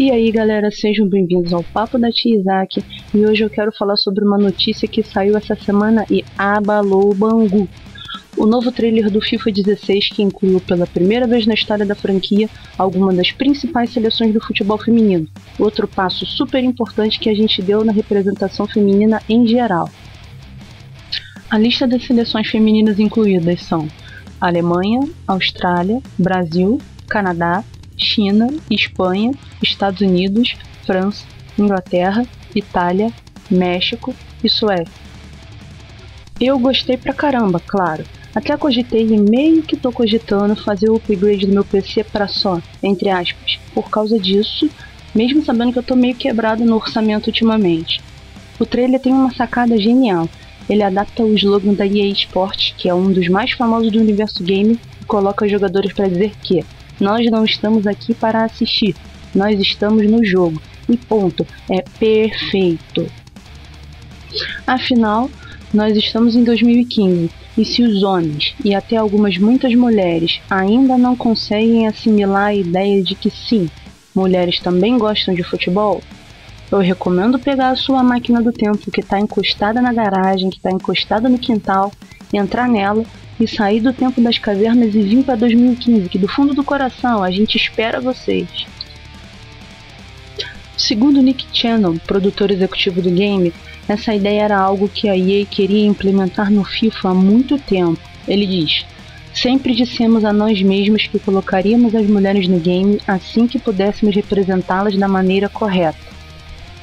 E aí galera, sejam bem-vindos ao Papo da Tia Isaac e hoje eu quero falar sobre uma notícia que saiu essa semana e abalou o Bangu. O novo trailer do FIFA 16 que incluiu pela primeira vez na história da franquia algumas das principais seleções do futebol feminino. Outro passo super importante que a gente deu na representação feminina em geral. A lista das seleções femininas incluídas são Alemanha, Austrália, Brasil, Canadá, China, Espanha, Estados Unidos, França, Inglaterra, Itália, México e Suécia. Eu gostei pra caramba, claro. Até cogitei e meio que tô cogitando fazer o upgrade do meu PC para só, entre aspas, por causa disso, mesmo sabendo que eu tô meio quebrado no orçamento ultimamente. O trailer tem uma sacada genial. Ele adapta o slogan da EA Sports, que é um dos mais famosos do universo game, e coloca os jogadores para dizer que nós não estamos aqui para assistir, nós estamos no jogo. E ponto. É perfeito. Afinal, nós estamos em 2015 e se os homens e até algumas muitas mulheres ainda não conseguem assimilar a ideia de que sim, mulheres também gostam de futebol, eu recomendo pegar a sua máquina do tempo que está encostada na garagem, que está encostada no quintal, entrar nela e sair do tempo das cavernas e vir para 2015, que do fundo do coração a gente espera vocês. Segundo Nick Cannon, produtor executivo do game, essa ideia era algo que a EA queria implementar no FIFA há muito tempo. Ele diz: Sempre dissemos a nós mesmos que colocaríamos as mulheres no game assim que pudéssemos representá-las da maneira correta.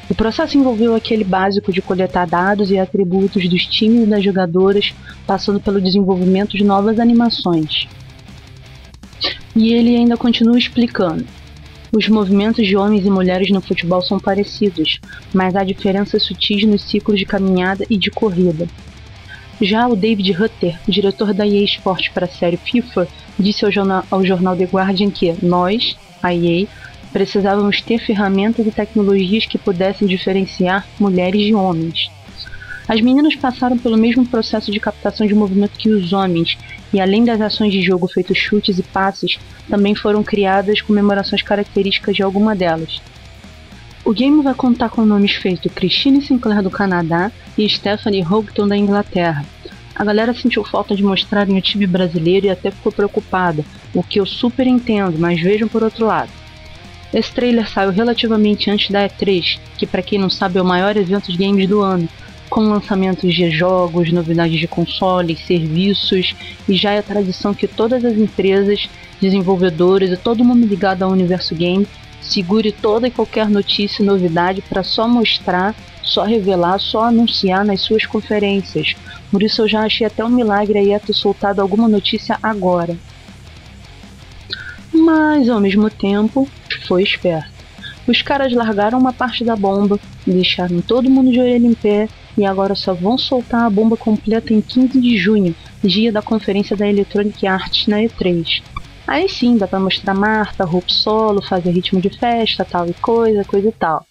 O processo envolveu aquele básico de coletar dados e atributos dos times e das jogadoras, passando pelo desenvolvimento de novas animações. E ele ainda continua explicando. Os movimentos de homens e mulheres no futebol são parecidos, mas há diferenças sutis nos ciclos de caminhada e de corrida. Já o David Hutter, diretor da EA Sports para a série FIFA, disse ao jornal, ao jornal The Guardian que nós, a EA, precisávamos ter ferramentas e tecnologias que pudessem diferenciar mulheres de homens. As meninas passaram pelo mesmo processo de captação de movimento que os homens, e além das ações de jogo feitos chutes e passes, também foram criadas comemorações características de alguma delas. O game vai contar com nomes feitos Christine Sinclair do Canadá e Stephanie Houghton da Inglaterra. A galera sentiu falta de mostrarem o time brasileiro e até ficou preocupada, o que eu super entendo, mas vejam por outro lado. Esse trailer saiu relativamente antes da E3, que para quem não sabe é o maior evento de games do ano, com lançamentos de jogos, novidades de consoles, serviços, e já é tradição que todas as empresas, desenvolvedores e todo mundo ligado ao universo game segure toda e qualquer notícia e novidade para só mostrar, só revelar, só anunciar nas suas conferências. Por isso eu já achei até um milagre aí ter soltado alguma notícia agora. Mas ao mesmo tempo, foi esperto. Os caras largaram uma parte da bomba, deixaram todo mundo de orelha em pé e agora só vão soltar a bomba completa em 15 de junho, dia da conferência da Electronic Arts na E3. Aí sim, dá pra mostrar Marta, roupa solo, fazer ritmo de festa, tal e coisa, coisa e tal.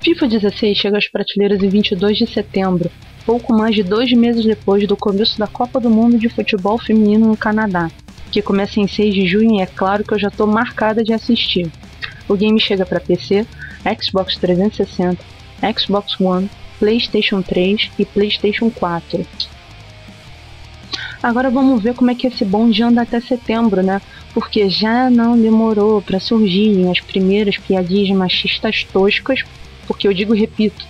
FIFA 16 chega às prateleiras em 22 de setembro, pouco mais de dois meses depois do começo da Copa do Mundo de Futebol Feminino no Canadá que começa em 6 de junho e é claro que eu já estou marcada de assistir. O game chega para PC, Xbox 360, Xbox One, PlayStation 3 e PlayStation 4. Agora vamos ver como é que esse bonde anda até setembro, né? Porque já não demorou para surgirem as primeiras piadinhas machistas toscas, porque eu digo e repito,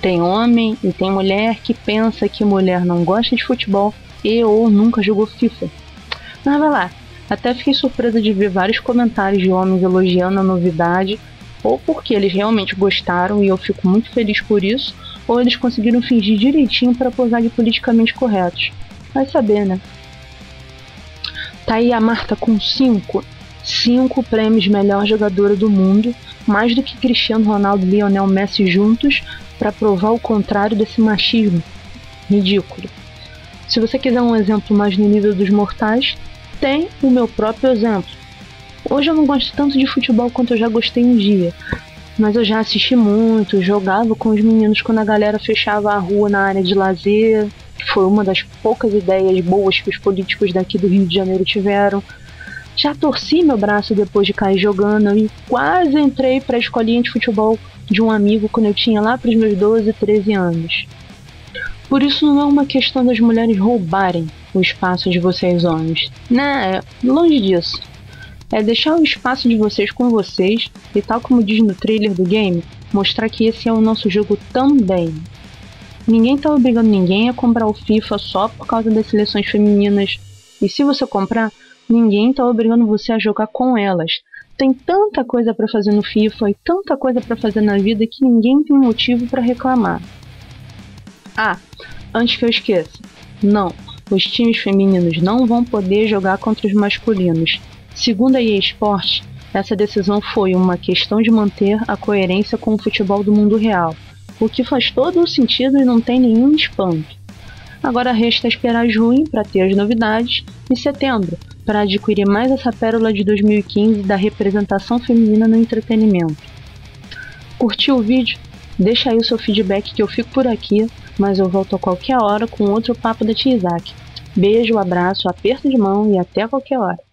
tem homem e tem mulher que pensa que mulher não gosta de futebol e ou nunca jogou FIFA. Mas vai lá. Até fiquei surpresa de ver vários comentários de homens elogiando a novidade, ou porque eles realmente gostaram e eu fico muito feliz por isso, ou eles conseguiram fingir direitinho para posar de politicamente corretos. Vai saber, né? Tá aí a Marta com 5 cinco prêmios melhor jogadora do mundo, mais do que Cristiano Ronaldo e Lionel Messi juntos, para provar o contrário desse machismo. Ridículo. Se você quiser um exemplo mais no nível dos mortais, tem o meu próprio exemplo. Hoje eu não gosto tanto de futebol quanto eu já gostei um dia, mas eu já assisti muito, jogava com os meninos quando a galera fechava a rua na área de lazer, foi uma das poucas ideias boas que os políticos daqui do Rio de Janeiro tiveram. Já torci meu braço depois de cair jogando e quase entrei para a escolinha de futebol de um amigo quando eu tinha lá para os meus 12, 13 anos. Por isso não é uma questão das mulheres roubarem o espaço de vocês homens. Né? Longe disso. É deixar o espaço de vocês com vocês e tal como diz no trailer do game, mostrar que esse é o nosso jogo também. Ninguém tá obrigando ninguém a comprar o FIFA só por causa das seleções femininas. E se você comprar, ninguém tá obrigando você a jogar com elas. Tem tanta coisa para fazer no FIFA e tanta coisa para fazer na vida que ninguém tem motivo para reclamar. Ah, antes que eu esqueça. Não, os times femininos não vão poder jogar contra os masculinos. Segundo a EA Sports, essa decisão foi uma questão de manter a coerência com o futebol do mundo real o que faz todo o sentido e não tem nenhum espanto. Agora resta esperar junho para ter as novidades e setembro para adquirir mais essa pérola de 2015 da representação feminina no entretenimento. Curtiu o vídeo? Deixa aí o seu feedback que eu fico por aqui, mas eu volto a qualquer hora com outro papo da Tia Isaac. Beijo, abraço, aperto de mão e até qualquer hora.